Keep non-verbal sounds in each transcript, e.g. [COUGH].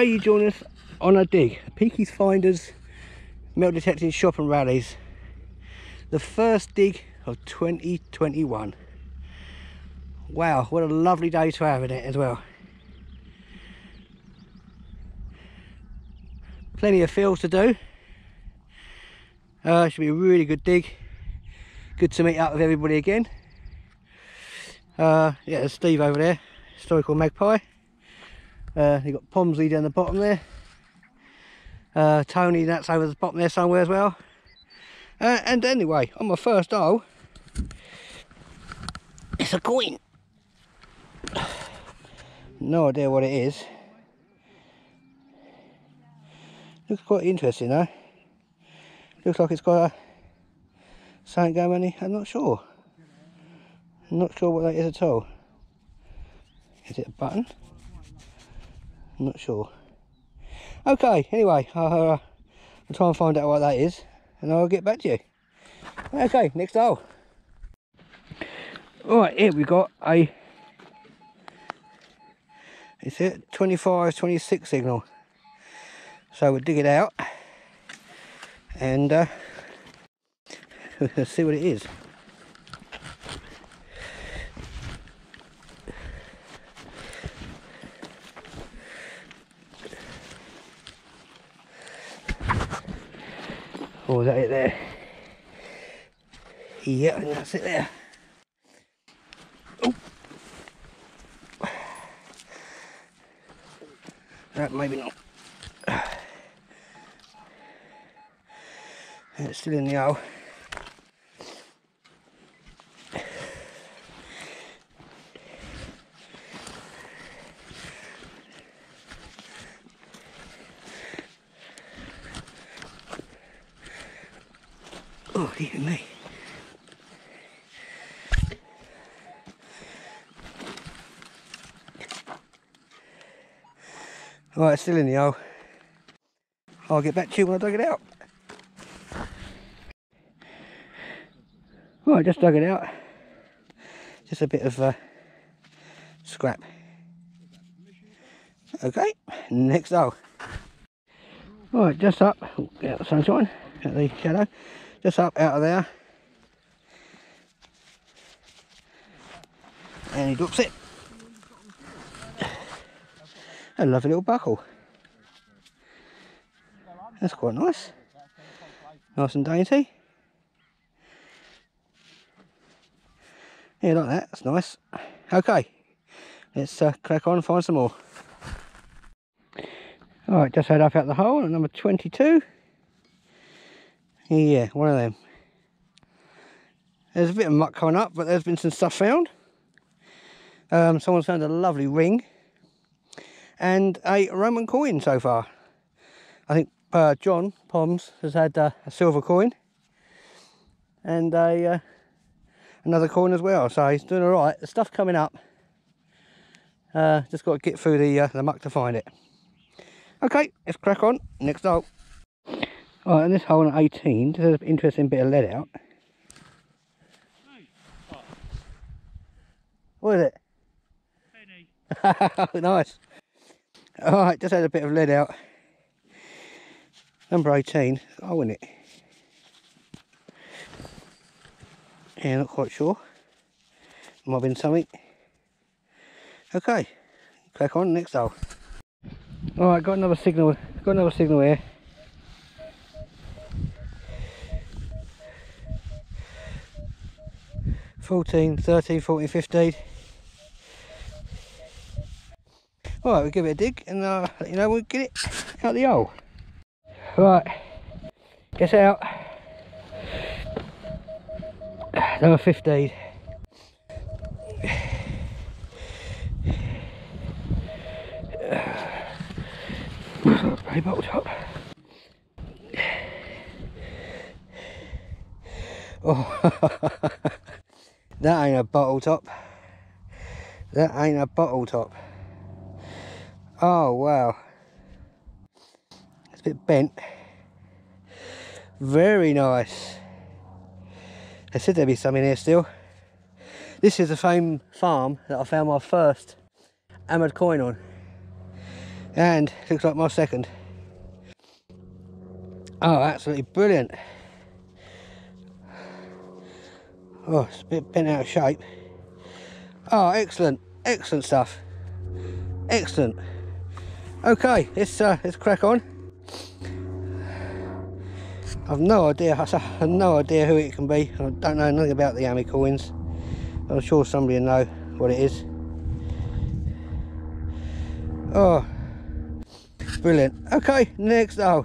You join us on a dig. Peaky's Finders Metal Detecting Shop and Rallies. The first dig of 2021. Wow, what a lovely day to have in it as well. Plenty of fields to do. Uh, should be a really good dig. Good to meet up with everybody again. Uh, yeah, there's Steve over there, historical magpie. Uh, you've got Pomsley down the bottom there. Uh, Tony, that's over the bottom there somewhere as well. Uh, and anyway, on my first hole, it's a coin. No idea what it is. Looks quite interesting though. Looks like it's got a something going on. I'm not sure. I'm not sure what that is at all. Is it a button? I'm not sure. Okay, anyway, I'll, uh, I'll try and find out what that is and I'll get back to you. Okay, next hole. Right, here we got a it's it 25 26 signal so we'll dig it out and uh, [LAUGHS] see what it is Oh, is that it there? Yeah, that's it there. Oh. That maybe not. It's still in the hole. Right, it's still in the hole. I'll get back to you when I dug it out. Right, just dug it out. Just a bit of uh, scrap. Okay, next hole. Right, just up, out the sunshine, out the shadow just up out of there and he drops it a lovely little buckle that's quite nice nice and dainty yeah like that that's nice okay let's uh, crack on and find some more. All right just head up out the hole at number 22 yeah, one of them. There's a bit of muck coming up, but there's been some stuff found. Um, someone's found a lovely ring and a Roman coin so far. I think uh, John Poms has had uh, a silver coin and a uh, another coin as well. So he's doing all right. The stuff coming up. Uh, just got to get through the uh, the muck to find it. Okay, let's crack on. Next hole. Oh, and this hole at 18, there's an interesting bit of lead out. What is it? Penny. [LAUGHS] nice. Alright, just had a bit of lead out. Number 18. Oh, in it. Yeah, not quite sure. Might have been something. Okay, crack on, next hole. Alright, got another signal, got another signal here. 14, 13, 14, 15. Alright, we'll give it a dig and uh, you know we'll get it out the hole. Right, guess out. Number 15. Very bottle top. Oh. [LAUGHS] That ain't a bottle top. That ain't a bottle top. Oh, wow. It's a bit bent. Very nice. I said there'd be some in here still. This is the same farm that I found my first hammered coin on. And looks like my second. Oh, absolutely brilliant. Oh, it's a bit bent out of shape. Oh, excellent, excellent stuff. Excellent. Okay, let's uh, let's crack on. I've no idea. I have no idea who it can be. I don't know nothing about the Ami coins. I'm sure somebody will know what it is. Oh, brilliant. Okay, next oh.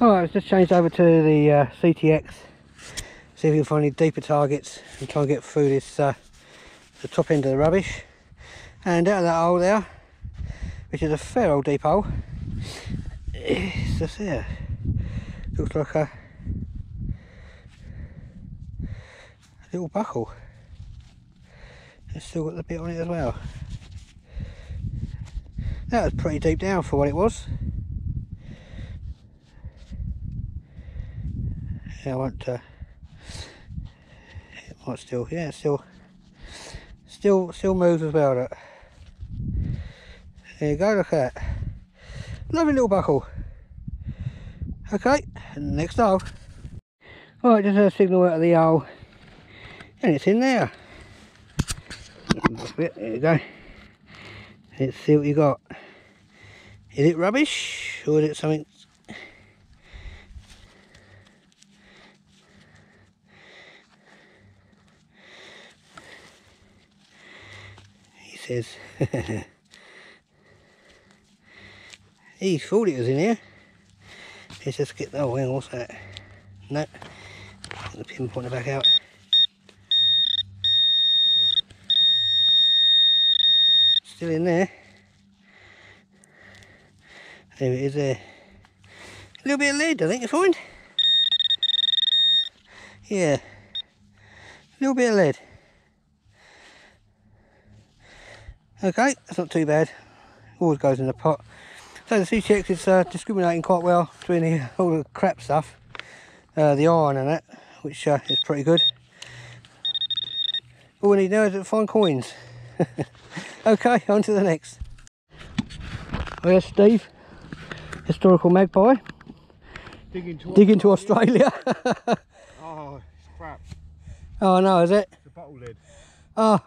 Alright, let's just change over to the uh, CTX. See if we can find any deeper targets and try and get through this uh, the top end of the rubbish. And out of that hole there, which is a fair old deep hole, it's just here. Looks like a, a little buckle. It's still got the bit on it as well. That was pretty deep down for what it was. Yeah, I won't. It might still. Yeah, still. Still, still moves as well. There you go. Look at that. Lovely little buckle. Okay, next hole. Right, just a signal out of the hole, and it's in there. There you go. Let's see what you got. Is it rubbish or is it something? He says [LAUGHS] he thought it was in here. Let's just get oh hang on, that? No. Get the pin pointer back out. Still in there. There it is there. A little bit of lead, I think you find. Yeah. A little bit of lead. Okay, that's not too bad. Always goes in the pot. So the CTX is uh, discriminating quite well between the, [LAUGHS] all the crap stuff, uh, the iron and that, which uh, is pretty good. All we need now is to find coins. [LAUGHS] okay, on to the next. There's Steve, historical magpie, Digging to digging to Australia. [LAUGHS] Oh, it's crap. oh no, is it? It's a bottle lid. Oh,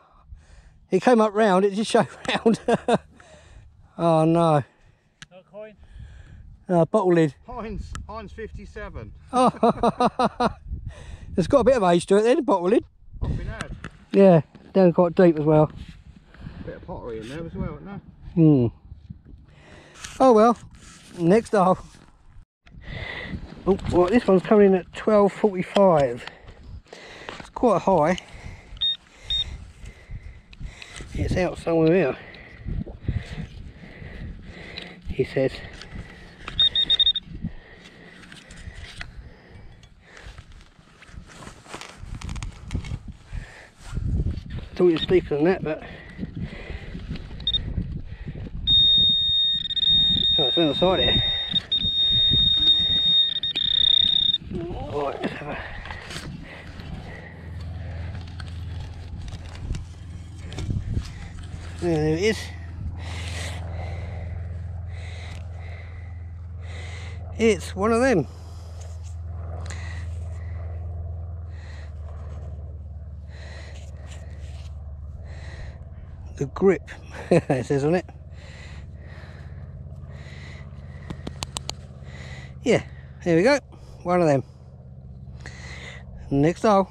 it came up round, it just showed round. oh no. Uh, bottle lid. Heinz, Heinz 57. Oh, [LAUGHS] it's got a bit of age to it then, bottle lid. Yeah, down quite deep as well. Bit of pottery in there as well, isn't there? Hmm. Oh well, next up. Oh, well, this one's coming in at 12.45. It's quite high. It's out somewhere here. He says. Thought it was deeper than that, but Oh, it's on the side here. Right, let's have a... There it is. It's one of them. The grip, [LAUGHS] it says on it. yeah there we go. One of them. Next hole